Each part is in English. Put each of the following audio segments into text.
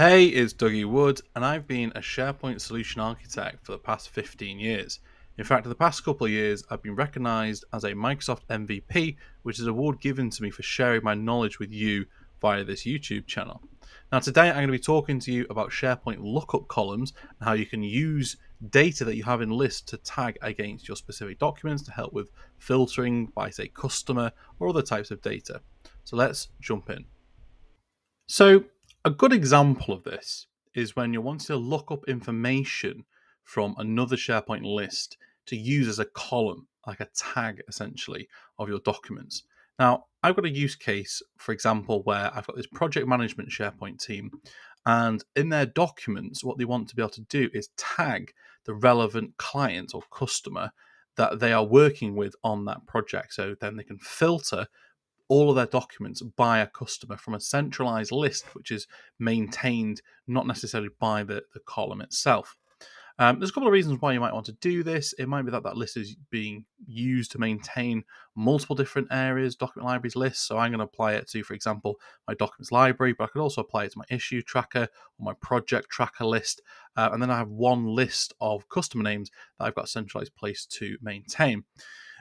Hey, it's Dougie Wood, and I've been a SharePoint solution architect for the past 15 years. In fact, the past couple of years, I've been recognized as a Microsoft MVP, which is an award given to me for sharing my knowledge with you via this YouTube channel. Now, today I'm going to be talking to you about SharePoint lookup columns and how you can use data that you have in list to tag against your specific documents to help with filtering by, say, customer or other types of data. So let's jump in. So, a good example of this is when you're wanting to look up information from another SharePoint list to use as a column, like a tag essentially, of your documents. Now, I've got a use case, for example, where I've got this project management SharePoint team, and in their documents, what they want to be able to do is tag the relevant client or customer that they are working with on that project. So then they can filter all of their documents by a customer from a centralized list, which is maintained not necessarily by the, the column itself. Um, there's a couple of reasons why you might want to do this. It might be that that list is being used to maintain multiple different areas, document libraries lists. So I'm going to apply it to, for example, my documents library, but I could also apply it to my issue tracker or my project tracker list. Uh, and then I have one list of customer names that I've got a centralized place to maintain.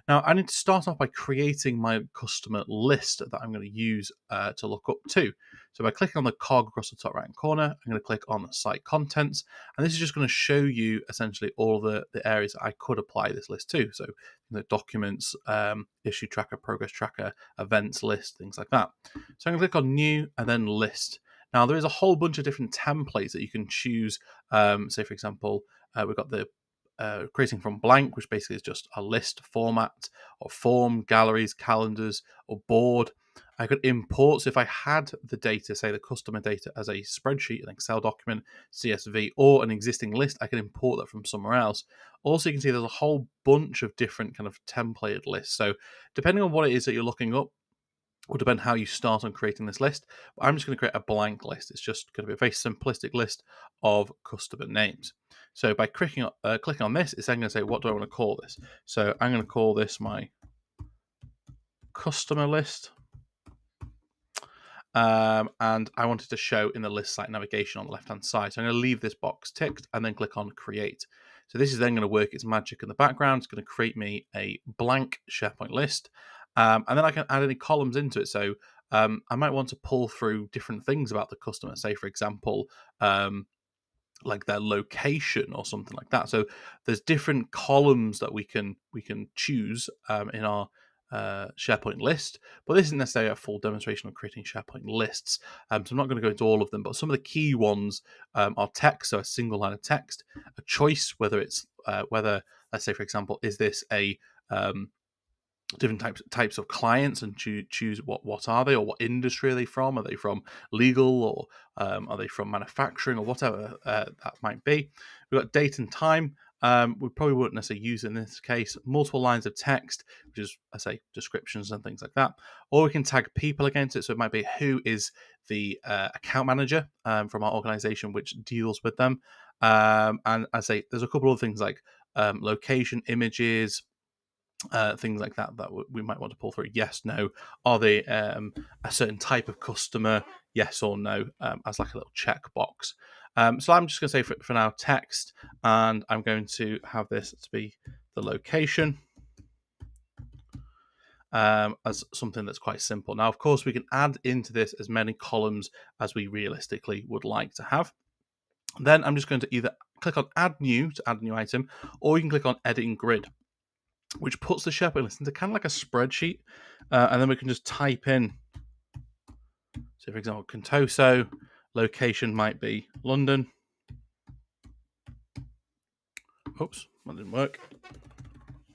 Now, I need to start off by creating my customer list that I'm going to use uh, to look up to. So by clicking on the cog across the top right hand corner, I'm going to click on site contents, and this is just going to show you essentially all the, the areas I could apply this list to. So the documents, um, issue tracker, progress tracker, events list, things like that. So I'm going to click on new and then list. Now there is a whole bunch of different templates that you can choose. Um, say for example, uh, we've got the uh, creating from blank, which basically is just a list format or form, galleries, calendars, or board. I could import, so if I had the data, say the customer data as a spreadsheet, an Excel document, CSV, or an existing list, I can import that from somewhere else. Also, you can see there's a whole bunch of different kind of templated lists. So depending on what it is that you're looking up, will depend how you start on creating this list. But I'm just going to create a blank list. It's just going to be a very simplistic list of customer names. So by clicking uh, clicking on this, it's then going to say, what do I want to call this? So I'm going to call this my customer list. Um, and I wanted to show in the list site navigation on the left hand side. So I'm going to leave this box ticked and then click on create. So this is then going to work its magic in the background. It's going to create me a blank SharePoint list. Um, and then I can add any columns into it. So um, I might want to pull through different things about the customer. Say, for example, um, like their location or something like that. So there's different columns that we can we can choose um, in our uh, SharePoint list, but this isn't necessarily a full demonstration of creating SharePoint lists. Um, so I'm not going to go into all of them, but some of the key ones um, are text, so a single line of text, a choice, whether it's uh, whether let's say for example, is this a um, different types types of clients and choose choose what what are they or what industry are they from? Are they from legal or um, are they from manufacturing or whatever uh, that might be? We've got date and time. Um, we probably wouldn't necessarily use in this case multiple lines of text, which is I say descriptions and things like that. Or we can tag people against it, so it might be who is the uh, account manager um, from our organization which deals with them. Um, and I say there's a couple of things like um, location, images, uh, things like that that we might want to pull through. Yes, no. Are they um, a certain type of customer? Yes or no, um, as like a little checkbox. Um, so I'm just going to say for, for now text, and I'm going to have this to be the location um, as something that's quite simple. Now, of course, we can add into this as many columns as we realistically would like to have. Then I'm just going to either click on Add New to add a new item, or you can click on Edit Grid which puts the SharePoint list into kind of like a spreadsheet. Uh, and then we can just type in, so for example, Contoso, location might be London. Oops, that didn't work.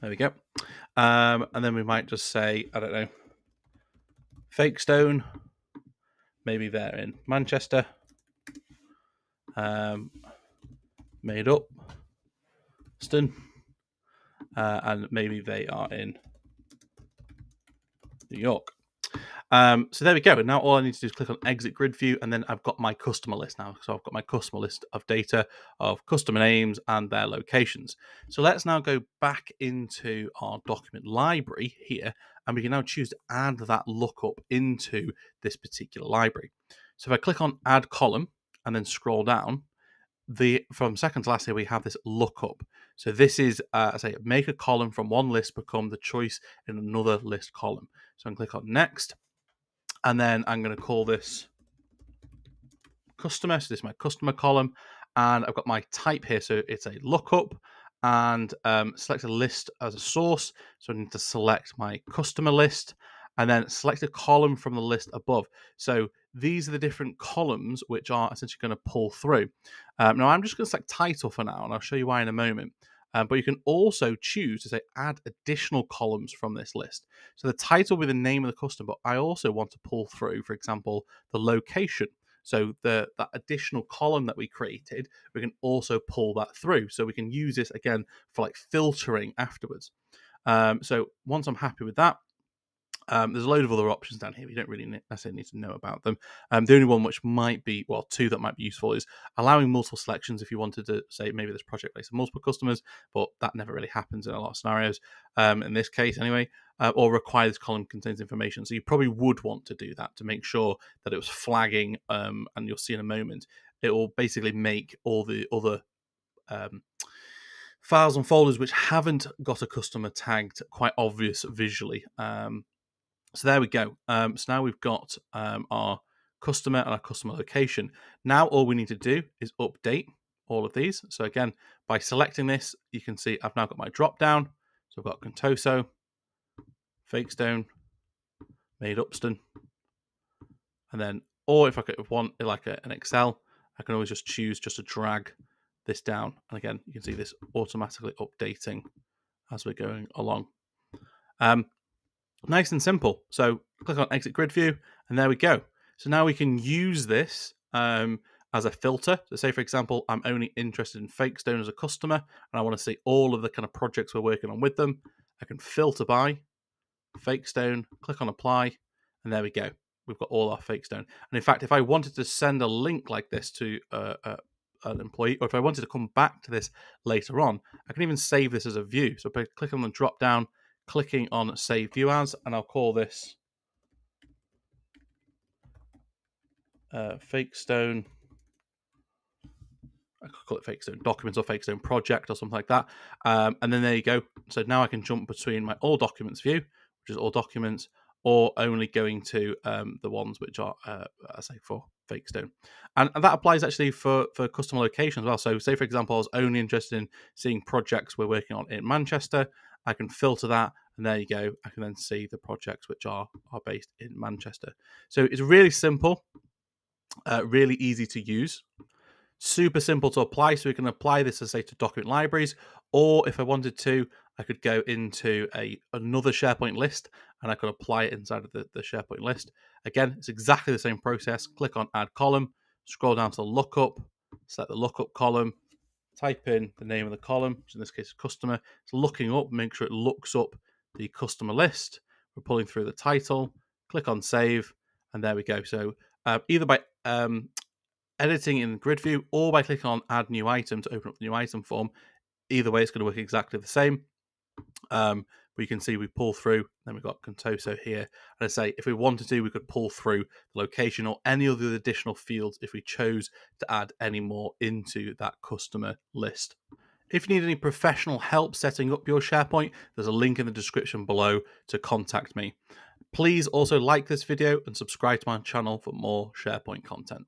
There we go. Um, and then we might just say, I don't know, Fake Stone, maybe they're in Manchester. Um, made up. Ston uh, and maybe they are in New York. Um, so there we go. Now all I need to do is click on exit grid view, and then I've got my customer list now. So I've got my customer list of data of customer names and their locations. So let's now go back into our document library here, and we can now choose to add that lookup into this particular library. So if I click on add column, and then scroll down, the from second to last here we have this lookup. So this is, uh, I say, make a column from one list become the choice in another list column. So I'm click on next, and then I'm going to call this customer. So this is my customer column, and I've got my type here. So it's a lookup, and um, select a list as a source. So I need to select my customer list, and then select a column from the list above. So these are the different columns which are essentially going to pull through. Um, now I'm just going to select title for now, and I'll show you why in a moment. Um, but you can also choose to say add additional columns from this list. So the title be the name of the customer, but I also want to pull through, for example, the location. So the that additional column that we created, we can also pull that through. So we can use this again for like filtering afterwards. Um, so once I'm happy with that, um, there's a load of other options down here. We don't really necessarily need to know about them. Um, the only one which might be, well, two that might be useful is allowing multiple selections if you wanted to say maybe this project based on multiple customers, but that never really happens in a lot of scenarios. Um, in this case, anyway, uh, or require this column contains information. So you probably would want to do that to make sure that it was flagging, um, and you'll see in a moment. It will basically make all the other um, files and folders which haven't got a customer tagged quite obvious visually. Um, so there we go. Um, so now we've got um, our customer and our customer location. Now all we need to do is update all of these. So again, by selecting this, you can see I've now got my drop down. So I've got Contoso, Fakestone, Made Upston, and then, or if I could want like a, an Excel, I can always just choose just to drag this down. And again, you can see this automatically updating as we're going along. Um, Nice and simple. So click on exit grid view, and there we go. So now we can use this um, as a filter. So say, for example, I'm only interested in Fakestone as a customer, and I want to see all of the kind of projects we're working on with them. I can filter by Fakestone, click on apply, and there we go. We've got all our Fakestone. And in fact, if I wanted to send a link like this to uh, uh, an employee, or if I wanted to come back to this later on, I can even save this as a view. So if I click on the drop down, clicking on Save View As, and I'll call this uh, Fakestone. I could call it Fake Stone Documents or Fake Stone Project or something like that. Um, and then there you go. So now I can jump between my All Documents view, which is all documents, or only going to um, the ones which are, uh, I say, for Fakestone. And, and that applies actually for, for customer location as well. So, say, for example, I was only interested in seeing projects we're working on in Manchester. I can filter that, and there you go. I can then see the projects which are are based in Manchester. So it's really simple, uh, really easy to use, super simple to apply. So we can apply this, as say, to document libraries, or if I wanted to, I could go into a another SharePoint list and I could apply it inside of the, the SharePoint list. Again, it's exactly the same process. Click on Add Column, scroll down to lookup, select the lookup column, type in the name of the column, which in this case is customer. It's looking up, make sure it looks up the customer list. We're pulling through the title, click on save, and there we go. So uh, either by um, editing in grid view or by clicking on add new item to open up the new item form, either way, it's going to work exactly the same. Um, but you can see we pull through, then we've got Contoso here. And I say, if we wanted to, we could pull through the location or any other additional fields if we chose to add any more into that customer list. If you need any professional help setting up your SharePoint, there's a link in the description below to contact me. Please also like this video and subscribe to my channel for more SharePoint content.